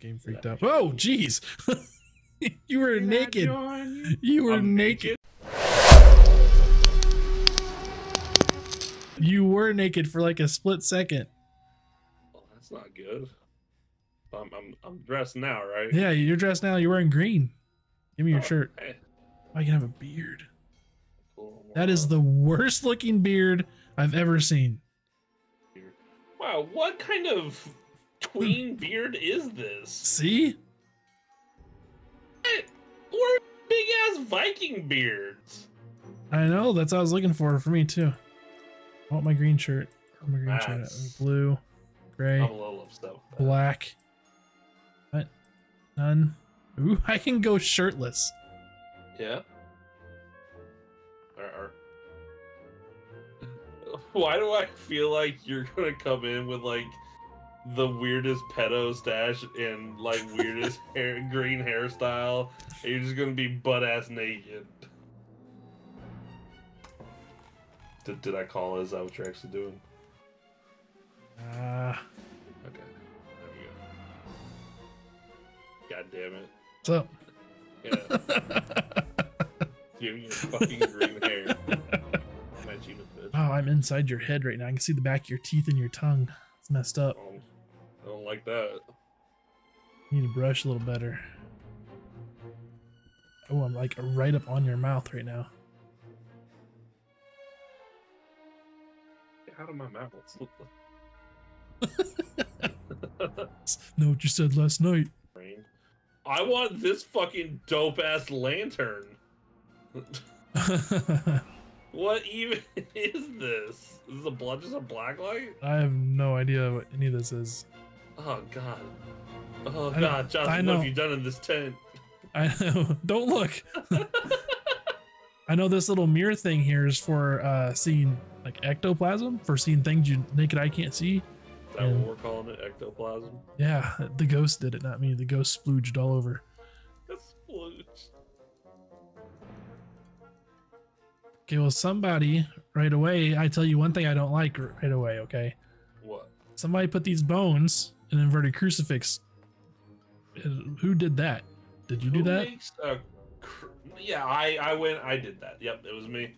Game freaked out. Oh, jeez. you were naked. You were I'm naked. You were naked for like a split second. Well, that's not good. I'm, I'm I'm dressed now, right? Yeah, you're dressed now. You're wearing green. Give me your Oh, shirt. hey, I can have a beard. cool. That is the worst looking beard I've ever seen. Wow, what kind of tween beard is this? See? We're big ass Viking beards. I know. That's what I was looking for for me too. I want my green shirt. My green shirt. Blue, gray, I'm a little upset with that. black. What? None. Ooh, I can go shirtless. Yeah. Or, or- Why do I feel like you're gonna come in with like the weirdest pedo stash and like weirdest hair, green hairstyle, and you're just gonna be butt ass naked? Did, did I call Is that what you're actually doing? Ah, Okay. There we go. God damn it. what's up? Yeah. You fucking green hair. Oh, I'm inside your head right now. I can see the back of your teeth and your tongue. It's messed up. Oh, like that. Need to brush a little better. Oh, I'm like right up on your mouth right now. Out of my mouth. Know what you said last night. I want this fucking dope ass lantern. what even is this? Is this a blood just a black light? I have no idea what any of this is. Oh god. Oh I god, I what know. have you done in this tent? I know. Don't look. I know this little mirror thing here is for uh, seeing like ectoplasm, for seeing things you naked eye can't see. Is that Yeah. what we're calling it? Ectoplasm? Yeah, the ghost did it, not me. The ghost splooged all over. That's splooge. Okay, well, somebody right away. I tell you one thing I don't like right away. Okay, What? somebody put these bones an inverted crucifix. Who did that? Did you do Who that? makes a yeah, I I went. I did that. Yep, it was me.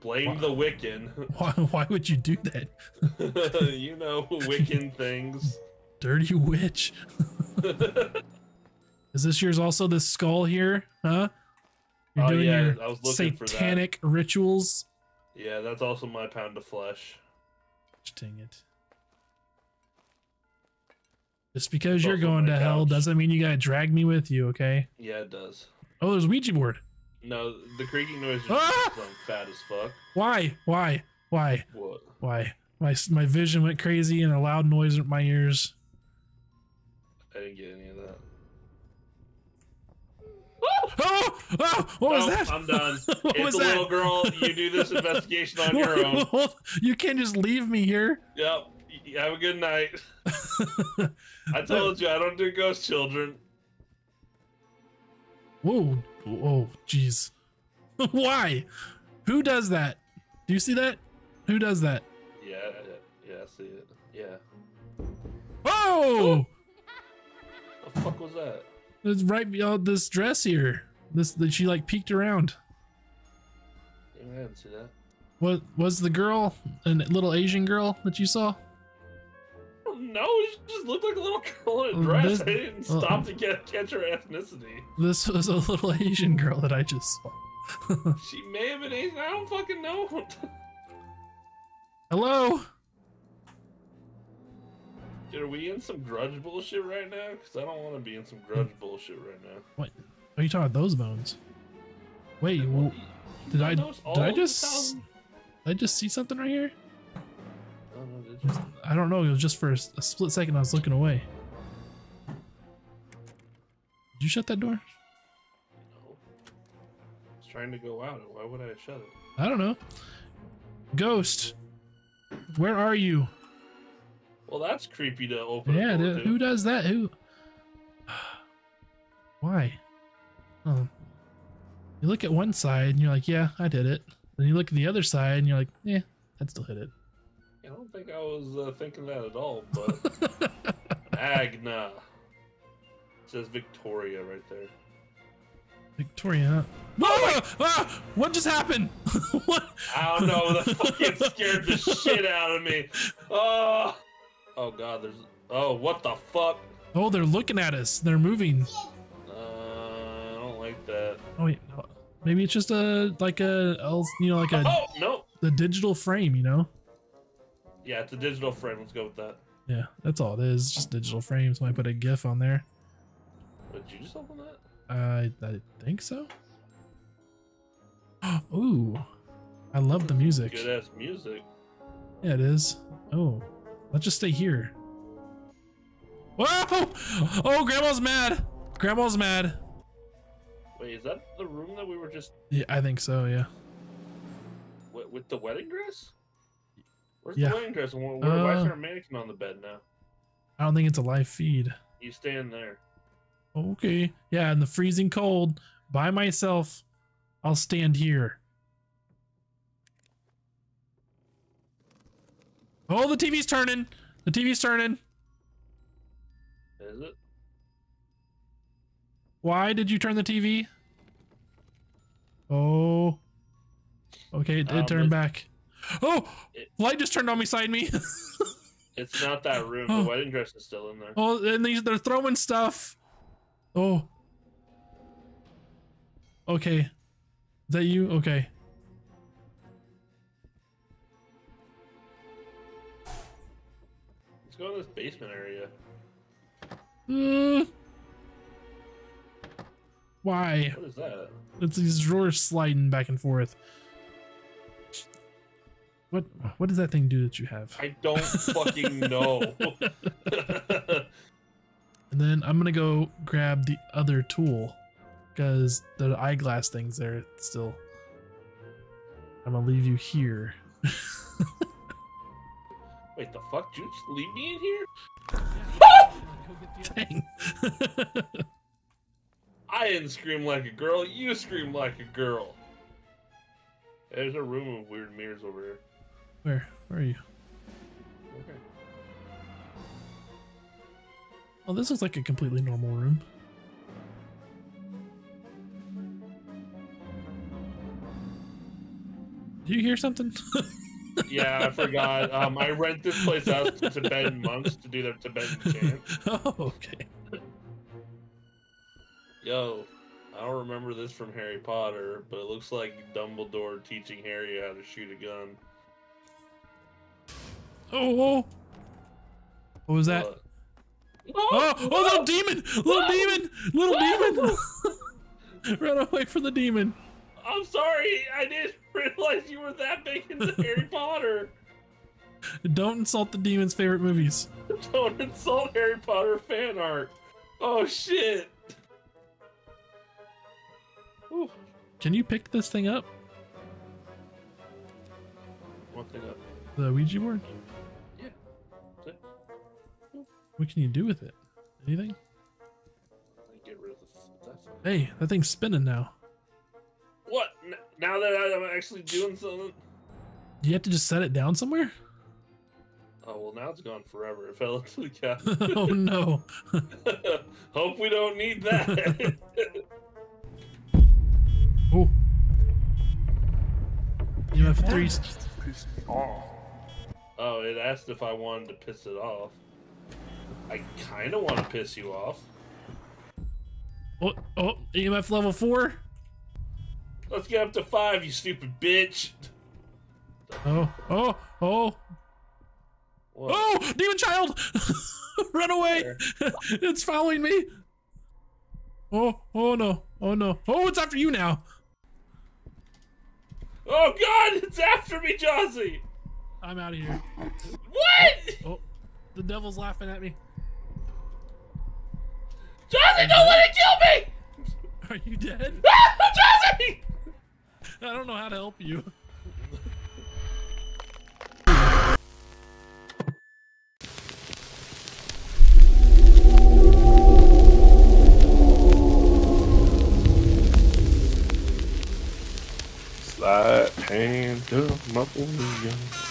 Blame Wow. the Wiccan. Why, why would you do that? you know Wiccan things. Dirty witch. Is this yours also? This skull here, huh? You're Oh, doing yeah, your I was looking for that. satanic rituals. yeah, that's also my pound of flesh. Dang it. Just because you're going to hell doesn't mean you gotta drag me with you, okay? Yeah, it does. Oh, there's a Ouija board. No, the creaking noise is Ah! fat as fuck. Why? Why? Why? What? Why? My my vision went crazy and a loud noise in my ears. I didn't get any of that. Oh! Oh! What was that? I'm done. what it's was a that? little girl. You do this investigation on your own. you can't just leave me here. Yep. Have a good night. I told you I don't do ghost children. Whoa! Oh, Jeez! Why? Who does that? Do you see that? Who does that? Yeah, yeah, yeah, I see it. Yeah. Oh! The fuck was that? It's right beyond uh, this dress here. This that she like peeked around. Yeah, I didn't see that. What was the girl? A little Asian girl that you saw? No, she just looked like a little girl in a dress. this- I didn't stop to get catch her ethnicity. This was a little Asian girl that I just saw. She may have been Asian. I don't fucking know. Hello? Dude, are we in some grudge bullshit right now? Because I don't want to be in some grudge bullshit right now. What? Are you talking about those bones? Wait, well, did I did I just sound- did I just see something right here? I don't know. It was just for a split second. I was looking away. Did you shut that door? No. I was trying to go out. Why would I shut it? I don't know. Ghost, where are you? Well, that's creepy to open. Yeah, a to. who does that? Who? Why? Oh. You look at one side and you're like, yeah, I did it. Then you look at the other side and you're like, yeah, I'd still hit it. I don't think I was uh, thinking that at all, but Agna. says Victoria right there. Victoria. Ah! Ah! What just happened? what? I don't know. That fucking scared the shit out of me. Oh, oh god. There's. Oh, what the fuck? Oh, they're looking at us. They're moving. Uh, I don't like that. Oh wait, no. maybe it's just a like a else you know like a Oh no. the digital frame. You know. Yeah, it's a digital frame. Let's go with that. Yeah, that's all it is. It's just digital frames. Might put a GIF on there. Did you just open that? I I think so. Ooh, I love the music. Good ass music. Yeah, it is. Oh, let's just stay here. Whoa! Oh, Grandma's mad. Grandma's mad. Wait, is that the room that we were just Yeah, I think so. Yeah. with the wedding dress? Where's Yeah. the wedding dress? And where, where, why is Uh, there a mannequin on the bed now? I don't think it's a live feed. You stand there. Okay. Yeah, in the freezing cold, by myself, I'll stand here. Oh, the TV's turning. The TV's turning. Is it? Why did you turn the TV? Oh. Okay, it did Um, turn it- back. Oh, it- light just turned on beside me. It's not that room. Oh. The wedding dress is still in there. oh, and these they're throwing stuff. Oh. Okay. Is that you? Okay. Let's go in this basement area. Uh, why? What is that? It's these drawers sliding back and forth. What what does that thing do that you have? I don't fucking know. And then I'm gonna go grab the other tool because the eyeglass thing's there still. I'm gonna leave you here. Wait, the fuck? Did you just leave me in here? Dang. I didn't scream like a girl. You scream like a girl. There's a room of weird mirrors over here. Where where are you? Okay. Oh, this looks like a completely normal room. Do you hear something? Yeah, I forgot. Um, I rent this place out to Tibetan monks to do their Tibetan chant. oh, okay. Yo, I don't remember this from Harry Potter, but it looks like Dumbledore teaching Harry how to shoot a gun. Oh, oh. What was that? What? Oh, oh, little demon! Little demon! Little demon! Run away from the demon. I'm sorry, I didn't realize you were that big into Harry Potter. Don't insult the demon's favorite movies. Don't insult Harry Potter fan art. Oh shit. Ooh. Can you pick this thing up? One thing up. The Ouija board? Yeah. See? What can you do with it? Anything? Get rid of the, that. Hey, that thing's spinning now. What? N- now that I'm actually doing something? Do you have to just set it down somewhere? Oh well, now it's gone forever. It fell into the cat. oh no. Hope we don't need that. Oh. You have three. pissed me off. Oh, it asked if I wanted to piss it off. I kind of want to piss you off. Oh, oh, EMF level four. Let's get up to five, you stupid bitch. Oh, oh, oh, What? oh! Demon child! Run away! It's following me. Oh, oh no, oh no, oh! It's after you now. Oh god, it's after me, Jossie! I'm out of here. What? Oh, the devil's laughing at me. Jossie, don't let it kill me! Are you dead? Jossie! I don't know how to help you. Slide hand up my boy.